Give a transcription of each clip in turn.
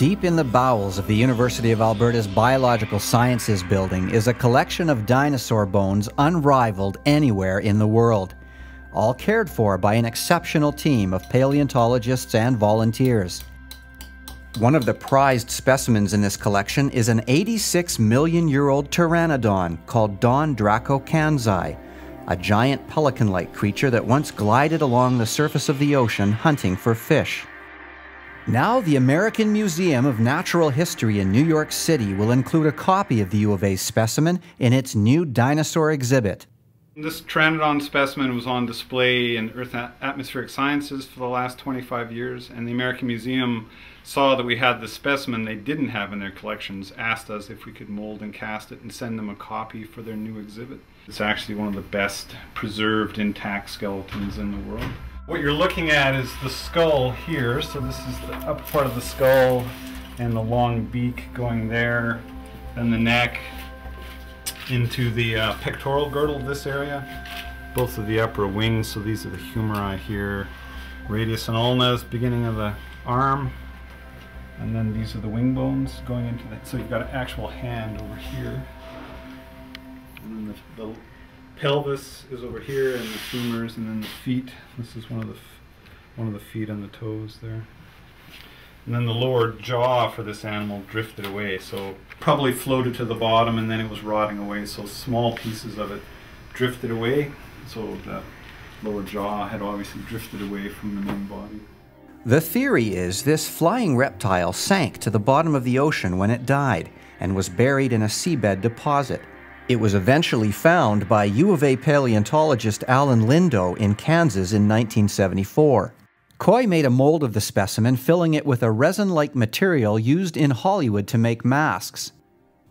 Deep in the bowels of the University of Alberta's Biological Sciences building is a collection of dinosaur bones unrivaled anywhere in the world, all cared for by an exceptional team of paleontologists and volunteers. One of the prized specimens in this collection is an 86 million year old pteranodon called Dawndraco kanzai, a giant pelican like creature that once glided along the surface of the ocean hunting for fish. Now, the American Museum of Natural History in New York City will include a copy of the U of A specimen in its new dinosaur exhibit. This Pteranodon specimen was on display in Earth Atmospheric Sciences for the last 25 years, and the American Museum saw that we had the specimen they didn't have in their collections, asked us if we could mold and cast it and send them a copy for their new exhibit. It's actually one of the best preserved intact skeletons in the world. What you're looking at is the skull here. So this is the upper part of the skull and the long beak going there. Then the neck into the uh, pectoral girdle of this area. Both of the upper wings, so these are the humeri here. Radius and ulna beginning of the arm. And then these are the wing bones going into that. So you've got an actual hand over here. And then the, the pelvis is over here and the femurs and then the feet. This is one of the one of the feet on the toes there. And then the lower jaw for this animal drifted away, so probably floated to the bottom and then it was rotting away. So small pieces of it drifted away. So the lower jaw had obviously drifted away from the main body. The theory is this flying reptile sank to the bottom of the ocean when it died and was buried in a seabed deposit. It was eventually found by U of A paleontologist Allan Lindoe in Kansas in 1974. Coy made a mold of the specimen, filling it with a resin like material used in Hollywood to make masks.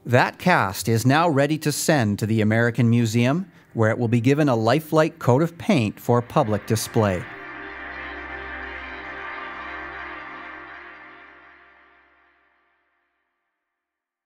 That cast is now ready to send to the American Museum, where it will be given a lifelike coat of paint for public display.